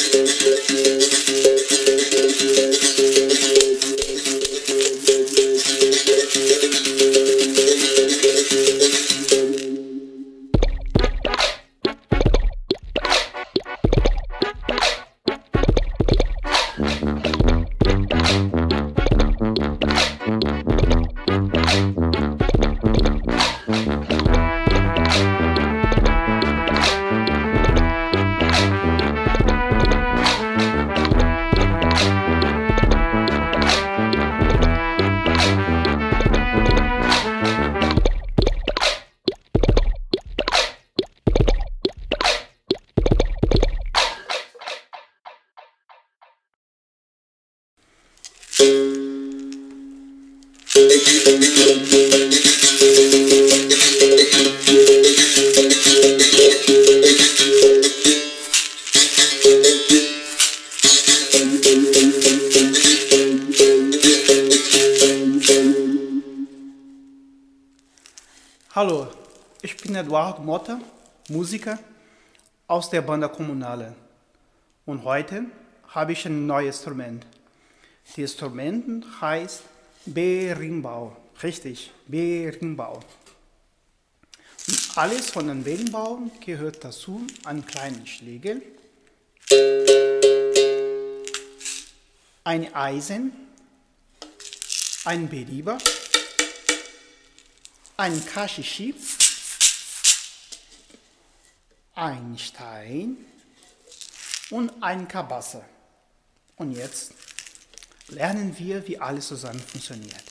Música Hallo, ich bin Eduardo Motta, Musiker aus der Banda Kommunale. Und heute habe ich ein neues Instrument. Das Instrument heißt Berimbau. Richtig, Berimbau. Und alles von einem Berimbau gehört dazu ein kleiner Schlägel, ein Eisen, ein Beriber, ein Kashishi, ein Stein und ein Kabasse. Und jetzt lernen wir, wie alles zusammen funktioniert.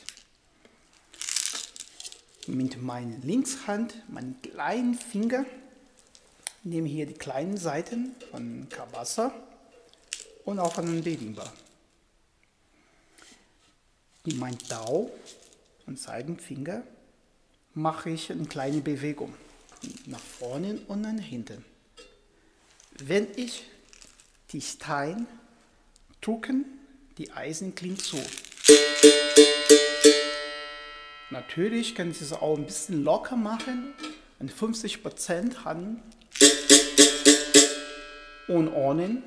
Mit meiner Linkshand, meinen kleinen Finger, nehme hier die kleinen Seiten von Kabasa und auch von einem Berimba. Mit meinem Dau und Zeigenfinger mache ich eine kleine Bewegung nach vorne und nach hinten. Wenn ich die Stein drücken, die Eisen klingt so. Natürlich kann ich es auch ein bisschen locker machen, an 50% Hand und ohne.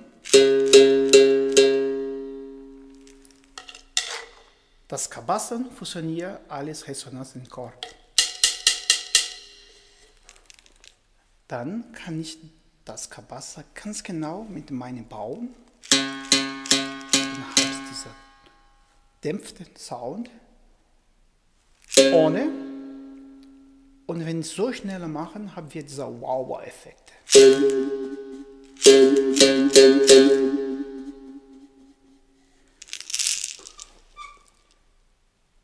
Das Kabassen funktioniert alles Resonanz im Korb. Dann kann ich das Kabassa ganz genau mit meinem Baum dieser dämpften Sound ohne und wenn ich so schneller machen, haben wir dieser Wow-Effekt.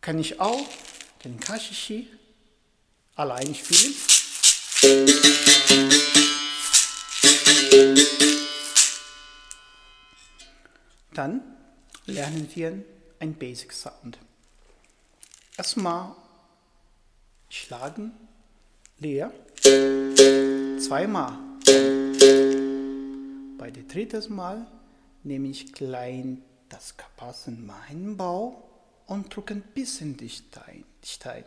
Kann ich auch den Kashishi allein spielen. Dann lernen wir ein Basic Sound. Erstmal schlagen leer, zweimal. Bei dem dritten Mal nehme ich klein das meinen Bau und drücke ein bisschen die Stein. Die Stein.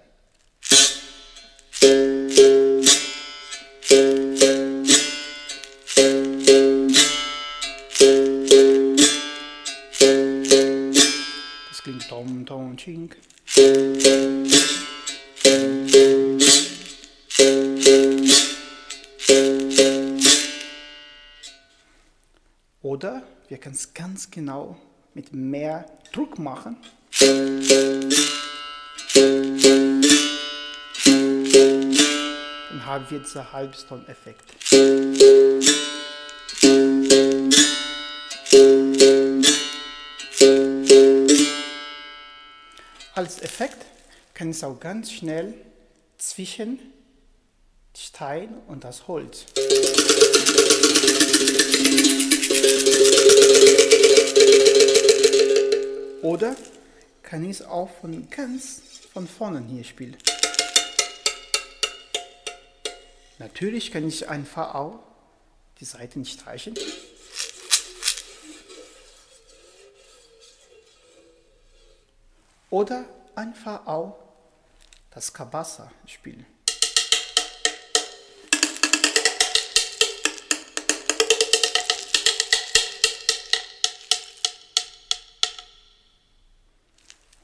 Tom, tom, chink. Oder wir können es ganz genau mit mehr Druck machen. Dann haben wir diesen Halbston-Effekt. Als Effekt kann es auch ganz schnell zwischen Stein und das Holz. Oder kann ich es auch von ganz von vorne hier spielen. Natürlich kann ich einfach auch die Seiten streichen. Oder einfach auch das Kabasa spielen.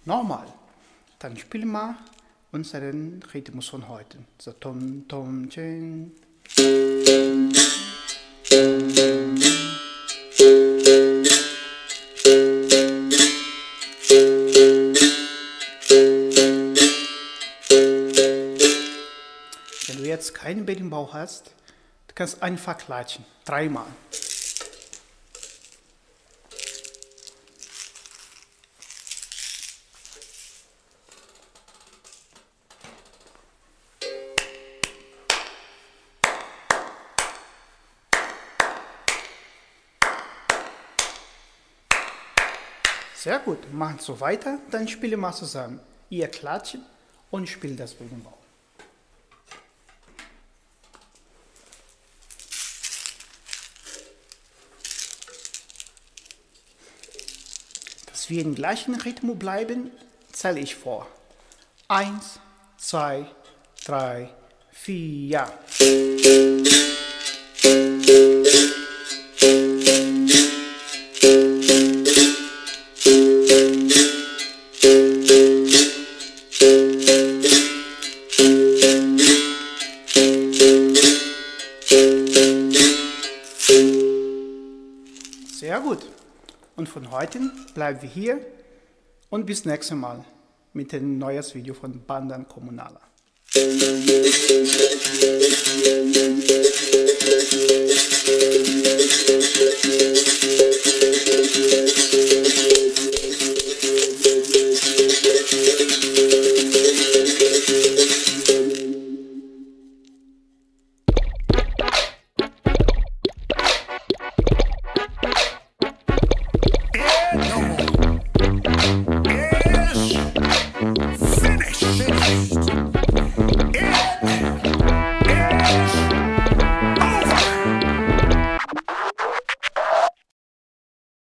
Nochmal, dann spielen wir unseren Rhythmus von heute. So, tom, tom, chen. Bauch hast, du kannst einfach klatschen. Dreimal. Sehr gut, machen so weiter, dann spielen wir zusammen. Ihr klatschen und spielt das Bau. Dass wir im gleichen Rhythmus bleiben, zähle ich vor. Eins, zwei, drei, vier. von heute bleiben wir hier und bis nächstes Mal mit einem neuen Video von Bandan Kommunaler.